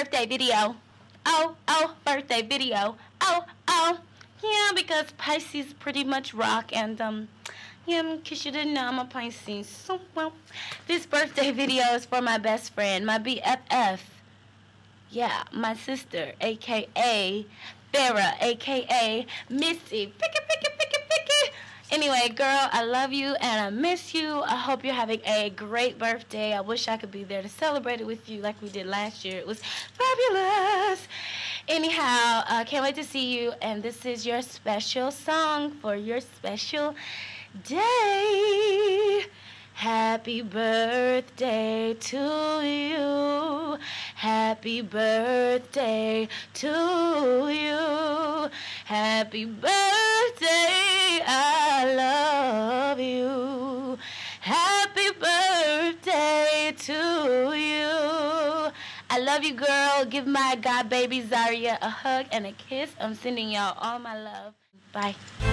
birthday video. Oh, oh, birthday video. Oh, oh. Yeah, because Pisces pretty much rock and, um, yeah, in case you didn't know, I'm a Pisces. So, well, this birthday video is for my best friend, my BFF. Yeah, my sister, a.k.a. Farrah, a.k.a. Missy. Pick picky, pick picky. Anyway, girl, I love you and I miss you. I hope you're having a great birthday. I wish I could be there to celebrate it with you like we did last year. It was fabulous. Anyhow, I uh, can't wait to see you. And this is your special song for your special day. Happy birthday to you. Happy birthday to you. Happy birthday. I Happy birthday to you. I love you, girl. Give my god baby Zaria a hug and a kiss. I'm sending y'all all my love. Bye.